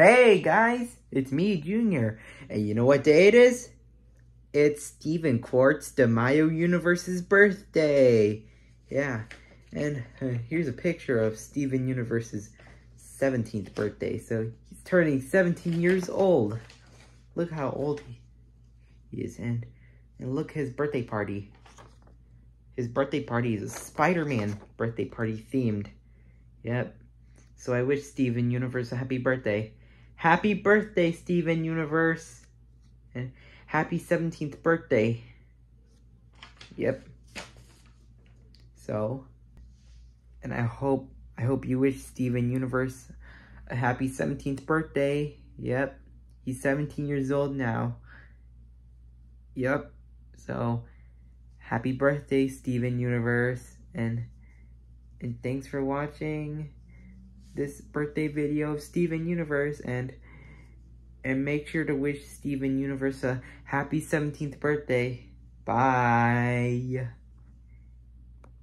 Hey guys, it's me, Junior. And you know what day it is? It's Steven Quartz DeMayo Universe's birthday. Yeah, and uh, here's a picture of Steven Universe's 17th birthday. So he's turning 17 years old. Look how old he is. And, and look his birthday party. His birthday party is a Spider-Man birthday party themed. Yep. So I wish Steven Universe a happy birthday. Happy birthday, Steven Universe. And happy 17th birthday. Yep. So, and I hope, I hope you wish Steven Universe a happy 17th birthday. Yep. He's 17 years old now. Yep. So, happy birthday, Steven Universe. And, and thanks for watching this birthday video of Steven Universe and and make sure to wish Steven Universe a happy 17th birthday. Bye.